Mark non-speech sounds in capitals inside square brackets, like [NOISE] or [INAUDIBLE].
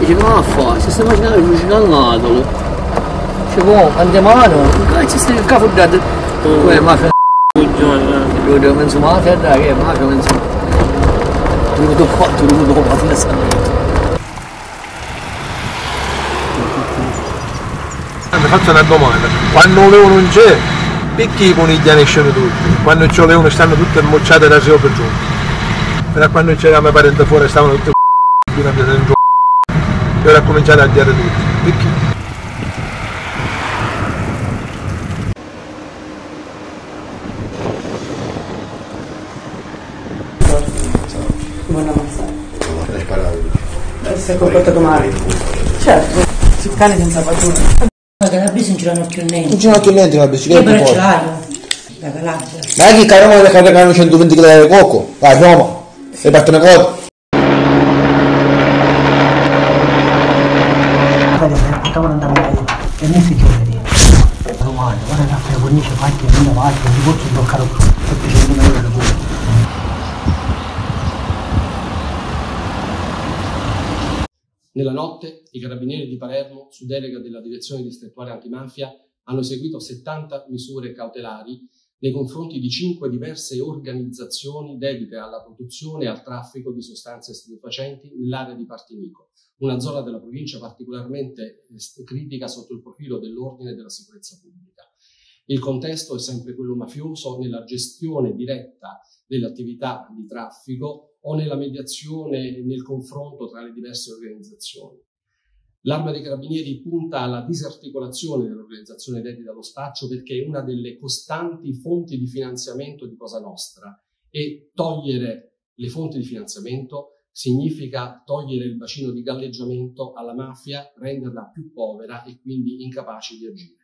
Dice come a fare? Se stai immaginando vicino al Natolo. Dice come andiamo a no? Ci stai il capo da come mafia. Lo devo mezzo mafia dai, che è mafia mezzo. Tu lo fare, tu lo devo fare faccio una domanda, quando un leone non c'è, perché i conigliani escono tutti? Quando c'è un leone stanno tutte mocciate da sopra per giù. Fino a quando c'era mia parente fuori stavano tutte [LAUGHS] fino a giù. E ora ha cominciato a dire tutti. Perché? Una mazzata. Si è comportato male. Certo, sul cane senza paura. Ma Calabrese non ce l'hanno più niente. Non ce l'hanno più niente la Io bicicletta. però ce l'hanno. La Calabria. Ma è che cariamo le caricano 120 kg di cocco. Vai, Roma. E partono cose. Stavano andando meglio e non si chiede romano, guarda la cornice fatti e non avanti, non si può bloccare 700 metri di lavoro. Nella notte i carabinieri di Palermo, su delega della Direzione Distrettuale Antimafia, hanno eseguito 70 misure cautelari nei confronti di cinque diverse organizzazioni dedite alla produzione e al traffico di sostanze stupefacenti nell'area di Partinico, una zona della provincia particolarmente eh, critica sotto il profilo dell'ordine e della sicurezza pubblica. Il contesto è sempre quello mafioso nella gestione diretta delle attività di traffico o nella mediazione e nel confronto tra le diverse organizzazioni. L'arma dei carabinieri punta alla disarticolazione dell'organizzazione dedita allo spaccio perché è una delle costanti fonti di finanziamento di Cosa Nostra e togliere le fonti di finanziamento significa togliere il bacino di galleggiamento alla mafia, renderla più povera e quindi incapace di agire.